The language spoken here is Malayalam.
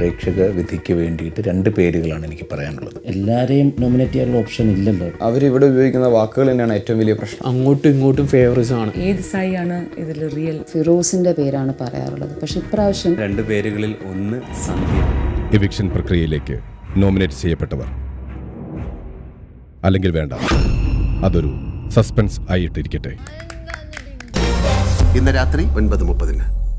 പ്രേക്ഷക വിധിക്ക് വേണ്ടിയിട്ട് രണ്ട് പേരുകളാണ് എനിക്ക് പറയാനുള്ളത്. എല്ലാവരെയും നോമിനേറ്റ് ചെയ്യാനുള്ള ഓപ്ഷൻ ഇല്ലല്ലോ. അവരിവിടെ ഉപയോഗിക്കുന്ന വാക്കുകൾ തന്നെയാണ് ഏറ്റവും വലിയ പ്രശ്നം. അങ്ങോട്ടും ഇങ്ങോട്ടും ഫേവറിസം ആണ്. ഏത് സായിയാണ് ഇതിൽ റിയൽ ഫിറോസിന്റെ പേരാണ് പറയാറുള്ളത്. പക്ഷെ ഇപ്രാവശ്യം രണ്ട് പേരുകളിൽ ഒന്ന് സന്ധ്യ. എവിക്ഷൻ പ്രക്രിയയിലേക്ക് നോമിനേറ്റ് ചെയ്യപ്പെട്ടവർ. അല്ലെങ്കിൽ വേണ്ട. അതൊരു സസ്പെൻസ് ആയിട്ടിരിക്കട്ടെ. ഇന്ന് രാത്രി ഒൻപത് മുപ്പതിന്.